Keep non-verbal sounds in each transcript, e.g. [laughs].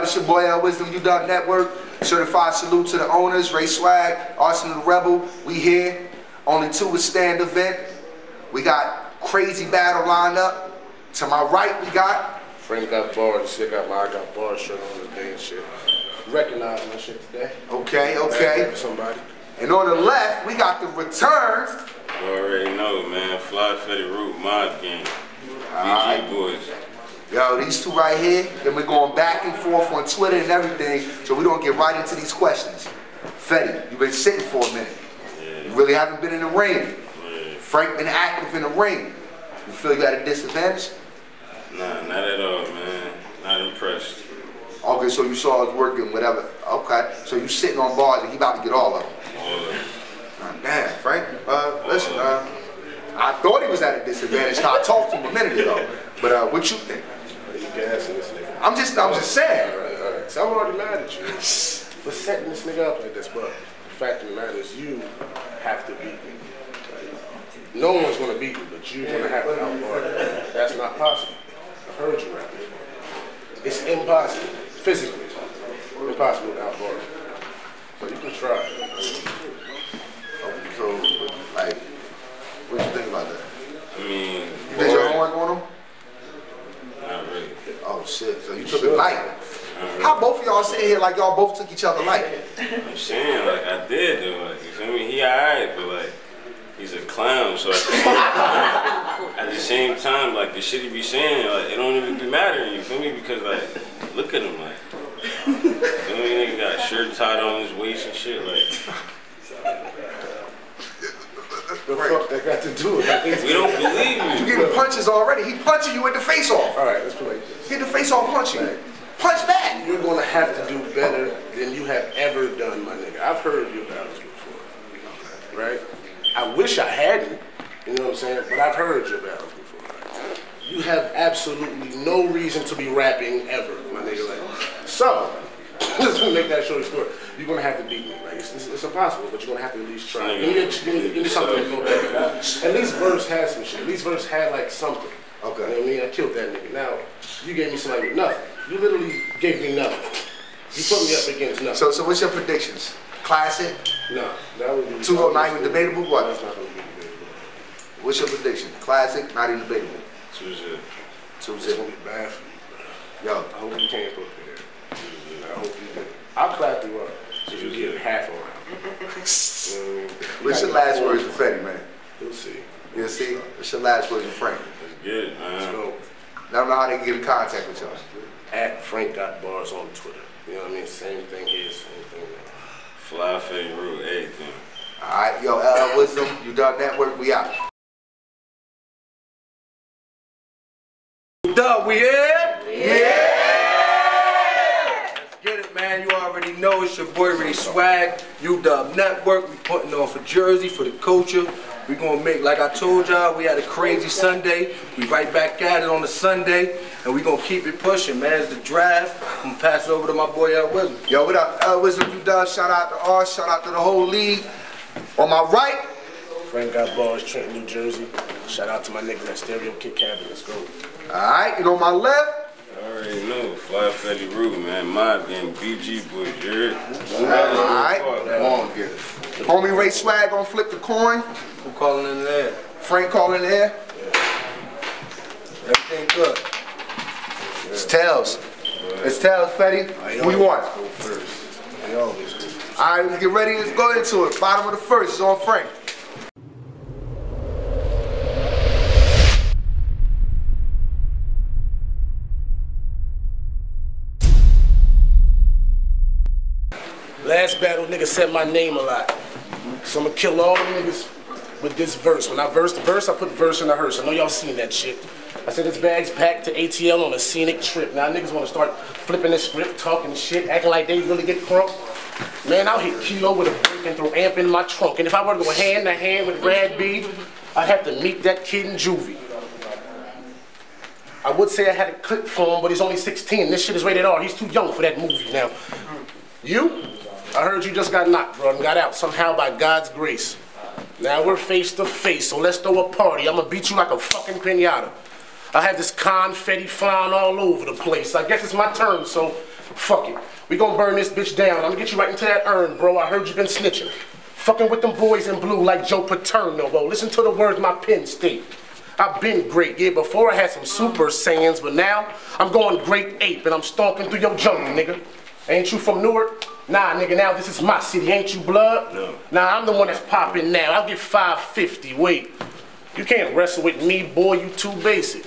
up? It's your boy L Wisdom, Udubb Network. Certified salute to the owners, Ray Swag, Arsonal the Rebel. We here. Only two is stand event. We got crazy battle lined up. To my right, we got Frank got bars, shit got my I got bars shirt on today and shit. Recognize my shit today. okay, okay. For somebody. And on the left, we got the return. You already know, man. Fli Fetti Root Mob Gang. Alright. BG Boys. Yo, these two right here. Then we're going back and forth on Twitter and everything, so we don't get right into these questions. Fetti, you've been sitting for a minute. You really haven't been in the ring. Frank been active in the ring. You feel you at a disadvantage? Nah, not at all, man. Not impressed. Okay, so you saw us working, whatever. Okay, so you sitting on bars and he about to get all of them. All of. Uh, Damn, Frank. Uh, listen, uh, I thought he was at a disadvantage. I talked to him a minute ago. But uh, what you think? This nigga. I'm just, I'm just saying. Alright, alright. So I'm already mad at you [laughs] for setting this nigga up like this, but the fact of the matter is you have to beat me. No one's gonna beat you, but you're gonna have to outbar me. That's not possible. I've heard you rap before. It's impossible. Physically. Impossible to outbar me. So you can try. So, like, what you think about that? I mean, You did your homework on him? not really. Oh shit! So you took it light. How both of y'all sitting here like y'all both took each other light? I'm saying, like, I did, though. Like, you feel me? He alright, but, like, he's a clown, so at the same time, [laughs] at the same time, like, the shit he be saying, like, it don't even be mattering, you feel me? Because, like, look at him, like, you feel me? Nigga got a shirt tied on his waist and shit, like, The fuck that got to do with it? we don't believe You you. getting punches already? He punching you with the face off. Alright, let's play this. Get the face off punching. Punch back. You're gonna have to do better than you have ever done, my nigga. I've heard your battles before, right? I wish I hadn't, you know what I'm saying? But I've heard your battles before. You have absolutely no reason to be rapping ever, my nigga. Like, so, [coughs] let's make that short story. You're gonna have to beat me. Like, it's, it's, it's impossible, but you're gonna have to at least try. You need, you need, you need something to go back at. At least verse had some shit. At least verse had like something. Okay. You know what I mean? I killed that nigga. Now, you gave me somebody with nothing. You literally gave me nothing. You put me up against nothing. So, so what's your predictions? Classic. no, that would be Two oh not even debatable. What? That's not gonna be debatable. What's your prediction? Classic, not even debatable. So, shit. Two It's zero. gonna be bad for you. Yo, I hope you came prepared. I hope you did. I'll clap you up if you get half a round. You know what what's your last words for Fetti, man? You'll see. You'll see? What's your last words for Frank? Let's get it, man. So, Let them know how they can get in contact with y'all. At Frank got bars on Twitter. You know what I mean? Same thing here, same thing there. Fli Fetti Root, everything. All right, yo, LL Wisdom, Udubb network, we out. Dub, we here? Yeah! Let's get it, man. You already know it's your boy Ray Swag, UW Network. We putting on for Jersey, for the culture. We gonna make, like I told y'all, we had a crazy Sunday. We right back at it on the Sunday, and we gonna keep it pushing, man. It's the draft. I'm gonna pass it over to my boy L Wisdom. Yo, what up? LL Wisdom, you done. Shout out to us, shout out to the whole league. On my right, Frank Got Bars, Trenton, New Jersey. Shout out to my niggas at Stereo Kid Cabin. Let's go. all right, and on my left, I already know. Fli Fetti Root, man. Mob Gang, BG Boys, you heard? all right, on get it. Homie Ray Swag gonna flip the coin. Who calling in there? Frank calling in there. Everything good. It's Tails. It's Tails, Fetti. Who you want? Go first. I always go first. All right, let's get ready. Let's go into it. Bottom of the first is on Frank. Last battle, nigga said my name a lot. So I'm gonna kill all the niggas with this verse. When I verse the verse, I put verse in the hearse. I know y'all seen that shit. I said this bag's packed to ATL on a scenic trip. Now niggas wanna start flipping this script, talking shit, acting like they really get crunk. Man, I'll hit Kilo with a brick and throw amp in my trunk. And if I were to go hand to hand with Brad B, I'd have to meet that kid in juvie. I would say I had a clip for him, but he's only 16. This shit is rated R. He's too young for that movie now. You? I heard you just got knocked, bro, and got out somehow by God's grace. Now we're face to face, so let's throw a party. I'm gonna beat you like a fucking pinata. I have this confetti flying all over the place. I guess it's my turn, so Fuck it. We gonna burn this bitch down. I'm gonna get you right into that urn, bro. I heard you been snitching. Fucking with them boys in blue like Joe Paterno, bro. Listen to the words my pen state. I've been great, yeah, before I had some super saiyans, but now I'm going great ape and I'm stalking through your jungle, nigga. Ain't you from Newark? Nah, nigga, now this is my city, ain't you blood? No. Nah, I'm the one that's popping now. I'll get 550, wait. You can't wrestle with me, boy, you too basic.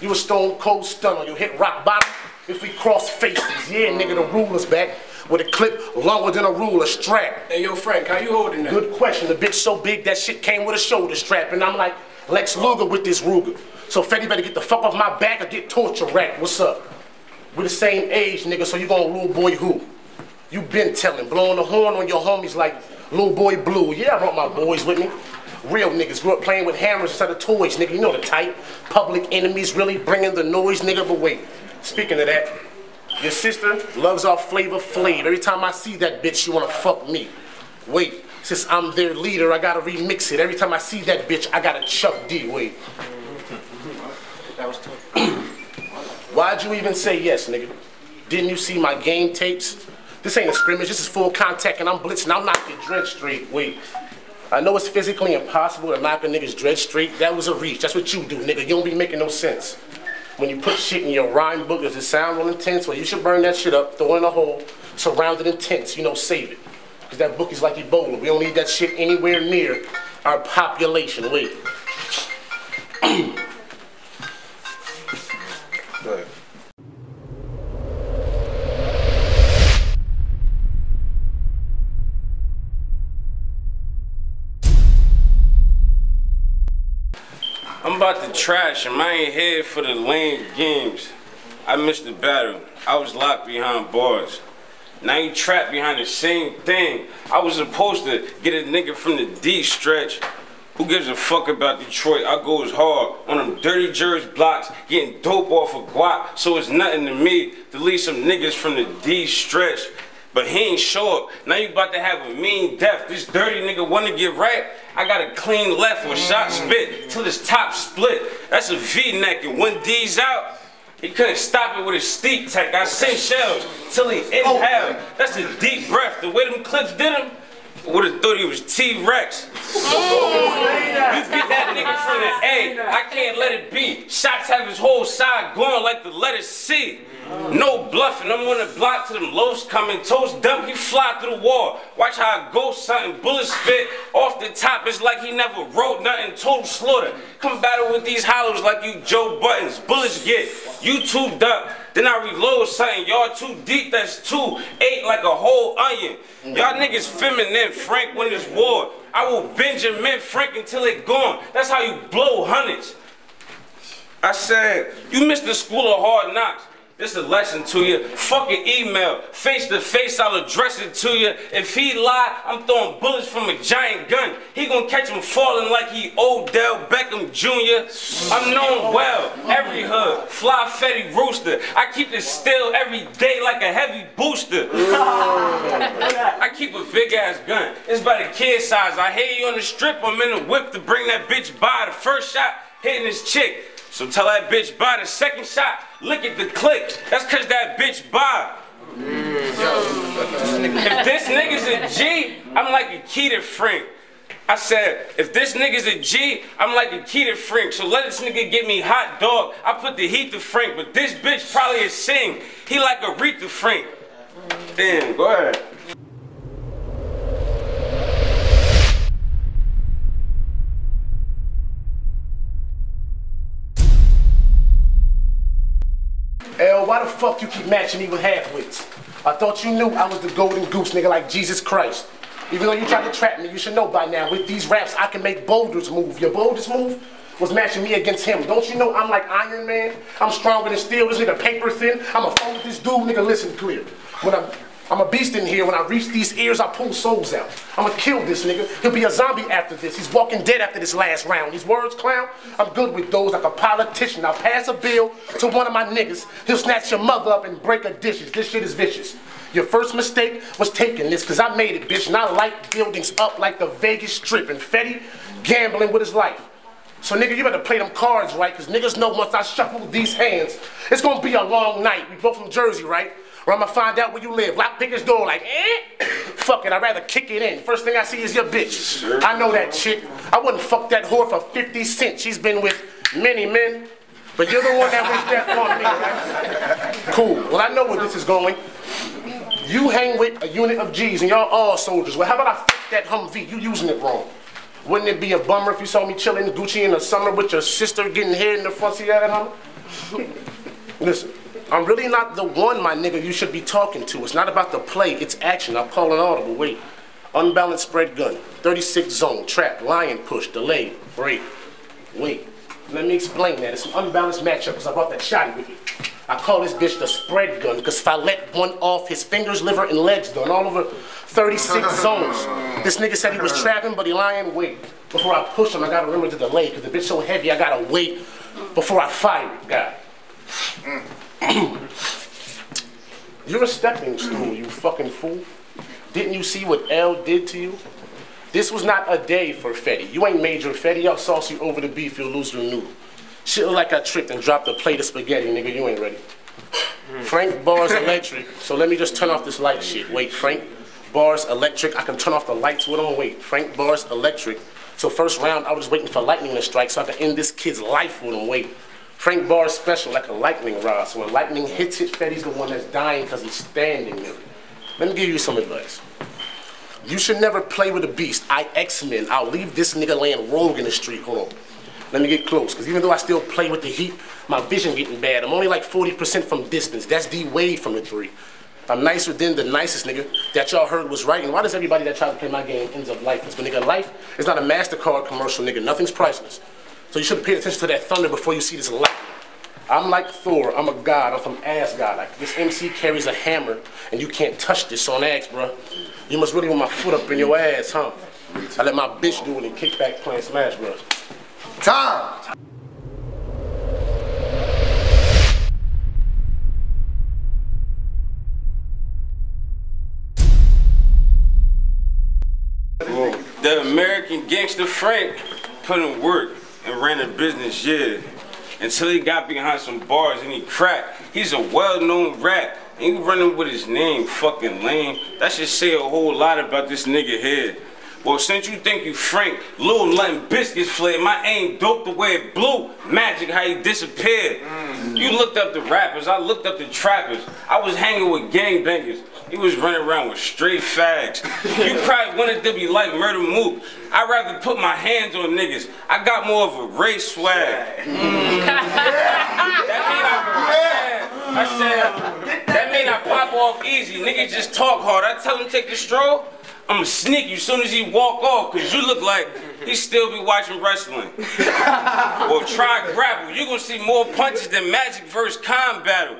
You a stone cold stunner, you hit rock bottom if we cross faces. Yeah, nigga, the ruler's back with a clip longer than a ruler strap. Hey, yo, Frank, how you holding that? Good question. The bitch so big that shit came with a shoulder strap, and I'm like Lex Luger with this Ruger. So Fetti better get the fuck off my back or get torture racked. What's up? We the same age, nigga. So you gonna rule boy who? You been telling, blowing the horn on your homies like little boy blue. Yeah, I brought my boys with me. Real niggas grew up playing with hammers instead of toys, nigga. You know the type. Public enemies really bringing the noise, nigga. But wait, speaking of that, your sister loves our flavor Flav. Every time I see that bitch, she wanna fuck me. Wait, since I'm their leader, I gotta remix it. Every time I see that bitch, I gotta Chuck D. Wait. That was tough. [clears throat] Why'd you even say yes, nigga? Didn't you see my game tapes? This ain't a scrimmage, this is full contact and I'm blitzing. I'm knocking dread straight. Wait. I know it's physically impossible to knock a nigga's dread straight. That was a reach. That's what you do, nigga. You don't be making no sense. When you put shit in your rhyme book, does it sound real intense? Well, you should burn that shit up, throw it in a hole, surround it in tents, you know, save it. Because that book is like Ebola. We don't need that shit anywhere near our population. Wait. Trash and I ain't here for the lame games. I missed the battle. I was locked behind bars. Now you trapped behind the same thing. I was supposed to get a nigga from the D stretch. Who gives a fuck about Detroit? I go as hard on them dirty Jersey blocks, getting dope off of guap, so it's nothing to me to leave some niggas from the D stretch. But he ain't show up. Now you about to have a mean death. This dirty nigga wanna get right. I got a clean left with shot spit till his top split. That's a V neck and when D's out, he couldn't stop it with his steep tech. I sent shells till he inhaled. That's a deep breath. The way them clips did him, would have thought he was T-Rex. You get that nigga from the A. I can't let it be. Shots have his whole side going like the letter C. No bluffing. I'm on the block to them lows coming. Toes dump, he fly through the wall. Watch how I go something. Bullets spit off the top. It's like he never wrote nothing. Total slaughter. Come battle with these hollows like you Joe Buttons. Bullets get YouTubed up. Then I reload something. Y'all too deep. That's two. Eight like a whole onion. Y'all mm. niggas feminine. Frank when it's war. I will Benjamin Frank until it gone. That's how you blow hundreds. I said, you missed the school of hard knocks. This is a lesson to you. Fucking email. Face to face, I'll address it to you. If he lie, I'm throwing bullets from a giant gun. He gonna catch him falling like he Odell Beckham Jr. I'm known well. Every hood. Fli Fetti Rooster. I keep it still every day like a heavy booster. I keep a big ass gun. It's by the kid size. I hear you on the strip. I'm in the whip to bring that bitch by. The first shot hitting his chick. So tell that bitch bye. The second shot, look at the click. That's cause that bitch bye. If this nigga's a G, I'm like a Keita Frank. I said, if this nigga's a G, I'm like a Keita Frank. So let this nigga get me hot dog. I put the heat to Frank, but this bitch probably a sing. He like a Aretha Frank. Damn, go ahead. Why the fuck you keep matching me with half-wits? I thought you knew I was the golden goose nigga like Jesus Christ. Even though you tried to trap me, you should know by now, with these raps, I can make boulders move. Your boldest move was matching me against him. Don't you know I'm like Iron Man? I'm stronger than steel, this nigga paper thin. I'm a phone with this dude, nigga, listen clear. When I'm, I'm a beast in here, when I reach these ears, I pull souls out. I'ma kill this nigga. He'll be a zombie after this. He's walking dead after this last round. These words, clown, I'm good with those like a politician. I'll pass a bill to one of my niggas. He'll snatch your mother up and break her dishes. This shit is vicious. Your first mistake was taking this, cause I made it, bitch. And I light buildings up like the Vegas Strip. And Fetti gambling with his life. So nigga, you better play them cards right, cause niggas know once I shuffle these hands, it's gonna be a long night. We both from Jersey, right? Or I'ma find out where you live. Lock Picker's door like, eh? [coughs] Fuck it, I'd rather kick it in. First thing I see is your bitch. I know that chick. I wouldn't fuck that whore for 50 cents. She's been with many men. But you're the one that wished death on me, right? [laughs] Cool. Well, I know where this is going. You hang with a unit of G's and y'all all soldiers. Well, how about I fuck that Humvee? You using it wrong. Wouldn't it be a bummer if you saw me chilling Gucci in the summer with your sister getting head in the front seat of that Hummer? [laughs] Listen, I'm really not the one, my nigga, you should be talking to. It's not about the play, it's action. I'll call an audible. Wait. Unbalanced spread gun, 36 zone, trap, lion push, delay, break. Wait. Let me explain that. It's an unbalanced matchup because I brought that shotty with me. I call this bitch the spread gun because if I let one off, his fingers, liver, and legs done all over 36 [laughs] zones. This nigga said he was [laughs] trapping, but he lying. Wait. Before I push him, I gotta remember to delay because the bitch so heavy, I gotta wait before I fire it. God. Mm. [coughs] You're a stepping stool, you fucking fool. Didn't you see what L did to you? This was not a day for Fetti. You ain't Major Fetti. I'll sauce you over the beef, you'll lose your noodle. Shit look like I tripped and dropped a plate of spaghetti, nigga. You ain't ready. Frank Bars Electric. So let me just turn off this light shit. Wait, Frank Bars Electric. I can turn off the lights with them. Wait, Frank Bars Electric. So first round, I was waiting for lightning to strike so I could end this kid's life with him. Wait. Frank Bars special like a lightning rod. So when lightning hits it, Fetti's the one that's dying because he's standing there. Let me give you some advice. You should never play with a beast. I X-Men. I'll leave this nigga laying rogue in the street. Hold on. Let me get close, because even though I still play with the heat, my vision getting bad. I'm only like 40% from distance. That's D-Wade from the three. I'm nicer than the nicest nigga that y'all heard was right. And why does everybody that tries to play my game ends up lifeless? But nigga, life is not a MasterCard commercial, nigga. Nothing's priceless. So you should have paid attention to that thunder before you see this lightning. I'm like Thor. I'm a god. I'm from Asgard. Like this MC carries a hammer, and you can't touch this on axe, bro. You must really want my foot up in your ass, huh? I let my bitch do it and kick back playing Smash Bros. Time. The American gangster Frank put in work and ran a business, yeah. Until he got behind some bars and he cracked. He's a well-known rat. Ain't running with his name, fucking lame. That should say a whole lot about this nigga here. Well, since you think you Frank, little letting biscuits flare, my aim dope the way it blew. Magic how you disappeared. Mm. You looked up the rappers, I looked up the trappers. I was hanging with gangbangers. He was running around with straight fags. [laughs] You probably wanted to be like Murda Mook. I'd rather put my hands on niggas. I got more of a race swag. Mm. that mean I, I said, mm. that mean I pop off easy. Niggas just talk hard. I tell them take the stroll. I'ma sneak you as soon as he walk off, cause you look like he still be watching wrestling. [laughs] or try grapple. You gonna see more punches than Magic versus Con battle.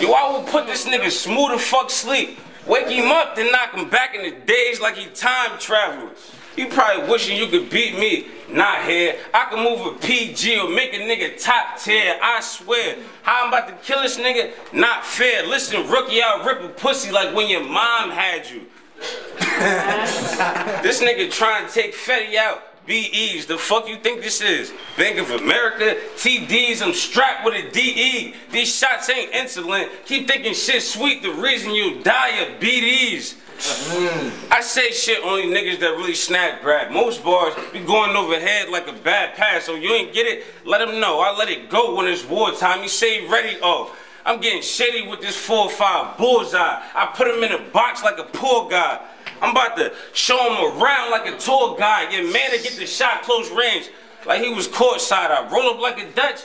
Yo, I will put this nigga smooth the fuck sleep. Wake him up, then knock him back in the days like he time traveled. You probably wishing you could beat me. Not here. I can move a PG or make a nigga top tier. I swear. How I'm about to kill this nigga? Not fair. Listen, rookie, I'll rip a pussy like when your mom had you. [laughs] this nigga trying to take Fetti out. BEs, the fuck you think this is? Bank of America, TDs, I'm strapped with a DE. These shots ain't insulin. Keep thinking shit sweet, the reason you die of BDs. I say shit only niggas that really snap grab. Most bars be going overhead like a bad pass, so you ain't get it, let them know. I let it go when it's wartime. You say ready, oh. I'm getting shady with this 4-5 bullseye. I put him in a box like a poor guy. I'm about to show him around like a tour guide. Get man to get the shot close range. Like he was courtside. I roll up like a Dutch,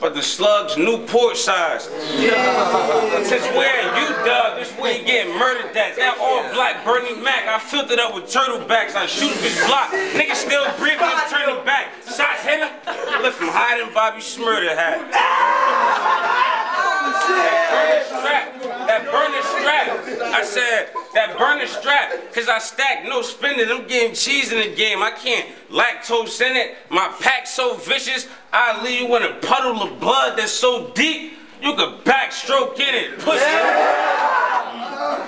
but the slugs new Newport size. [laughs] Since where you dug, this where you getting murdered at. That all black Bernie Mac. I filled it up with turtlebacks. I shoot his block. Niggas still breathing, I'm turning back. Shots hit him, lift him hiding Bobby Shmurda hat. That burner strap, that burner strap. I said, that burner strap, cause I stack, no spending. I'm getting cheese in the game. I can't lactose in it. My pack so vicious, I leave you in a puddle of blood that's so deep, you could backstroke in it. Pussy.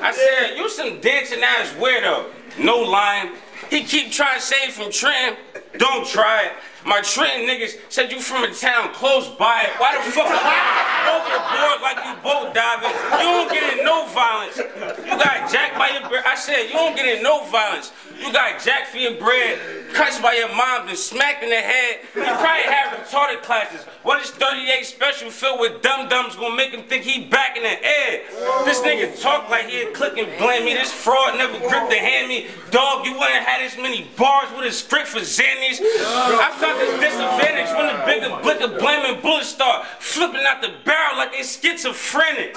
I said, you some dancing ass weirdo. No lying. He keep trying to save from Trim. Don't try it. My Trenton niggas said you from a town close by. Why the fuck are you overboard like you boat diving? You don't get in no violence. You got jacked by your bread. I said you don't get in no violence. You got jacked for your bread, cussed by your mom, and smacked in the head. You probably have retarded classes. What is 38 special filled with dum dums gonna make him think he back in the air? This nigga talk like he a click and blame me. This fraud never gripped the hand me. Dog, you wouldn't have this many bars with a script for Xannies. I felt this disadvantage when the bigger blick of blaming bullets start flipping out the barrel like they schizophrenic.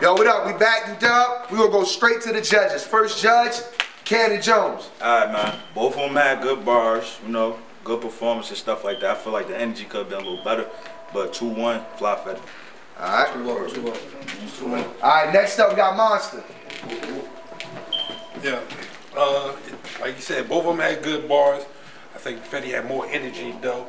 Yo, what up? We back, Udubb. We gonna go straight to the judges. First judge, Cannon Jones. Alright, man. Both of them had good bars, you know, good performance and stuff like that. I feel like the energy could have been a little better, but 2 1, fly fed. Alright. Two up, two up. Alright, next up we got Monster. Yeah. Uh, like you said, both of them had good bars. I think Fetti had more energy though.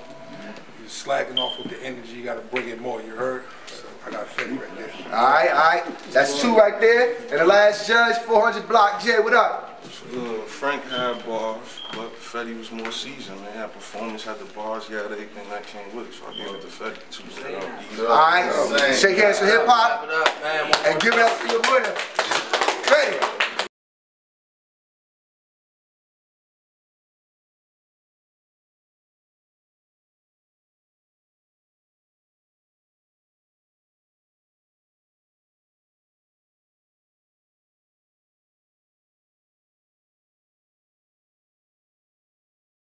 He was slacking off with the energy. You got to bring it more. You heard? So I got Fetti right there. Alright, alright. That's two right there. And the last judge, 400 block. Jay, what up? Uh, Frank had bars, but Fetti was more seasoned, man. Had performance, had the bars, he had everything that came with it. So I gave it to Fetti. Two zero. Alright. Shake hands for hip hop. Clap it up, man. And give it up to your winner. Ready.